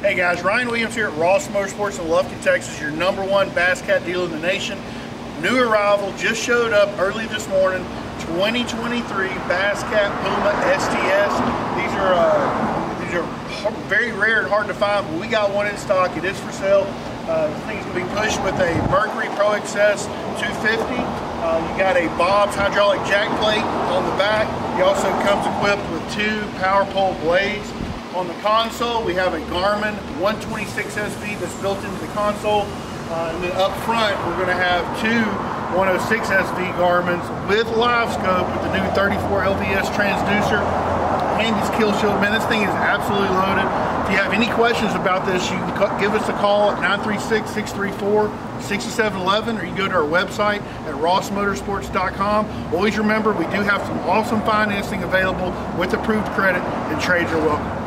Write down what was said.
Hey guys, Ryan Williams here at Ross Motorsports in Lufkin, Texas, your number one bass cat dealer in the nation. New arrival, just showed up early this morning, 2023 Bass Cat Puma STS. These are uh, these are very rare and hard to find, but we got one in stock. It is for sale. Uh, this thing's gonna be pushed with a Mercury Pro XS 250. Uh, you got a Bob's hydraulic jack plate on the back. He also comes equipped with two power pole blades. On the console, we have a Garmin 126 SV that's built into the console. Uh, and then up front, we're going to have two 106 SV Garmins with live scope with the new 34 LVS transducer and this kill shield. Man, this thing is absolutely loaded. If you have any questions about this, you can give us a call at 936-634-6711 or you go to our website at rossmotorsports.com. Always remember, we do have some awesome financing available with approved credit and trades are welcome.